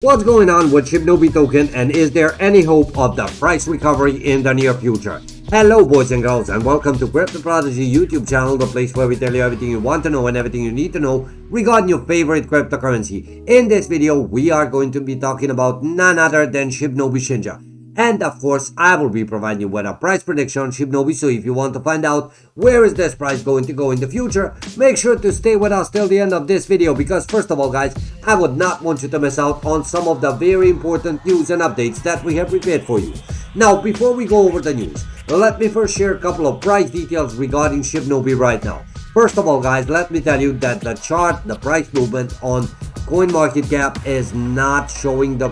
What's going on with Shibnobi token and is there any hope of the price recovery in the near future? Hello boys and girls and welcome to Crypto Prodigy YouTube channel, the place where we tell you everything you want to know and everything you need to know regarding your favorite cryptocurrency. In this video, we are going to be talking about none other than Shibnobi Shinja. And of course, I will be providing you with a price prediction on Shibnobi, so if you want to find out where is this price going to go in the future, make sure to stay with us till the end of this video, because first of all guys, I would not want you to miss out on some of the very important news and updates that we have prepared for you. Now, before we go over the news, let me first share a couple of price details regarding Shibnobi right now. First of all guys, let me tell you that the chart, the price movement on CoinMarketCap is not showing the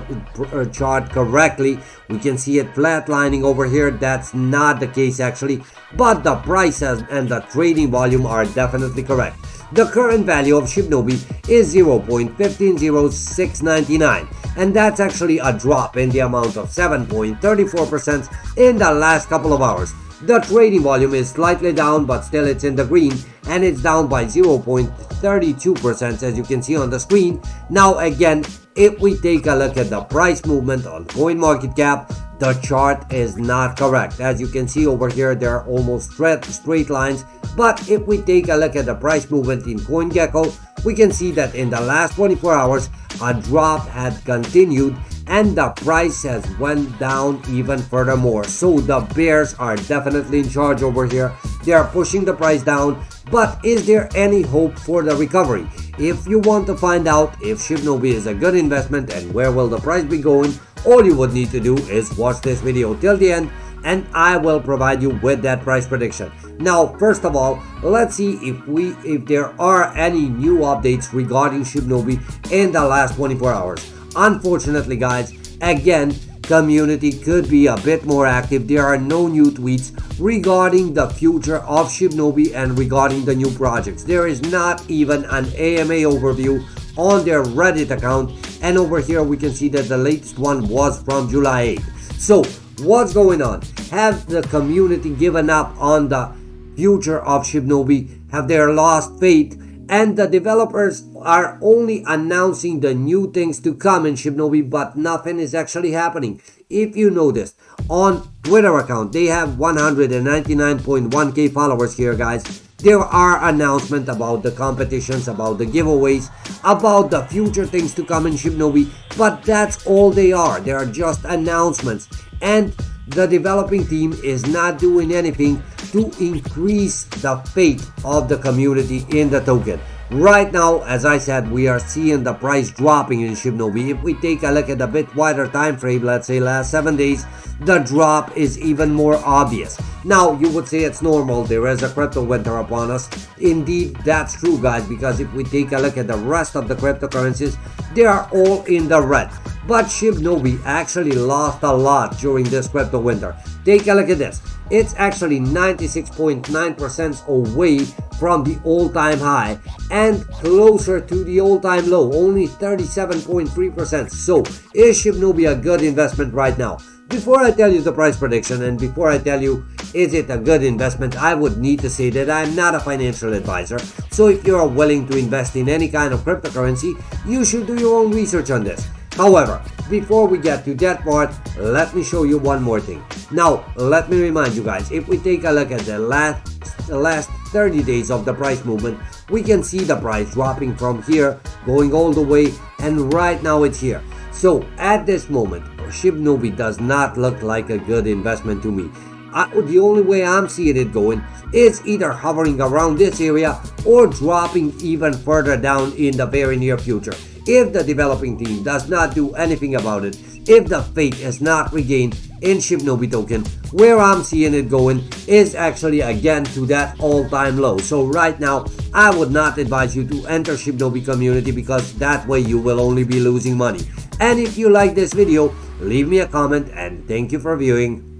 uh, chart correctly. We can see it flatlining over here. That's not the case actually, but the prices and the trading volume are definitely correct. The current value of Shibnobi is 0.150699 and that's actually a drop in the amount of 7.34% in the last couple of hours. The trading volume is slightly down, but still it's in the green, and it's down by 0.32% as you can see on the screen. Now again, if we take a look at the price movement on CoinMarketCap, the chart is not correct. As you can see over here, there are almost straight, straight lines. But if we take a look at the price movement in CoinGecko, we can see that in the last 24 hours, a drop had continued and the price has went down even furthermore. So the bears are definitely in charge over here. They are pushing the price down, but is there any hope for the recovery? If you want to find out if Shibnobi is a good investment and where will the price be going, all you would need to do is watch this video till the end and I will provide you with that price prediction. Now, first of all, let's see if we if there are any new updates regarding Shibnobi in the last 24 hours. Unfortunately, guys, again, community could be a bit more active. There are no new tweets regarding the future of Shibnobi and regarding the new projects. There is not even an AMA overview on their Reddit account. And over here, we can see that the latest one was from July 8th. So, what's going on? Have the community given up on the future of Shibnobi? Have they lost faith? And the developers are only announcing the new things to come in Shibnobi, but nothing is actually happening. If you noticed, on Twitter account, they have 199.1k followers here, guys. There are announcements about the competitions, about the giveaways, about the future things to come in Shibnobi, but that's all they are. They are just announcements. And the developing team is not doing anything to increase the faith of the community in the token. Right now, as I said, we are seeing the price dropping in Shibnobi. If we take a look at a bit wider time frame, let's say last 7 days, the drop is even more obvious. Now, you would say it's normal, there is a crypto winter upon us. Indeed, that's true guys, because if we take a look at the rest of the cryptocurrencies, they are all in the red. But Shibnobi actually lost a lot during this crypto winter. Take a look at this. It's actually 96.9% away from the all-time high and closer to the all-time low, only 37.3%. So, is Shibnobi a good investment right now? Before I tell you the price prediction and before I tell you is it a good investment, I would need to say that I'm not a financial advisor. So if you are willing to invest in any kind of cryptocurrency, you should do your own research on this. However, before we get to that part, let me show you one more thing. Now, let me remind you guys, if we take a look at the last, the last 30 days of the price movement, we can see the price dropping from here, going all the way, and right now it's here. So, at this moment, Shibnobi does not look like a good investment to me. I, the only way I'm seeing it going is either hovering around this area or dropping even further down in the very near future. If the developing team does not do anything about it, if the faith is not regained in Shibnobi token, where I'm seeing it going is actually again to that all-time low. So right now, I would not advise you to enter Shibnobi community because that way you will only be losing money. And if you like this video, leave me a comment and thank you for viewing.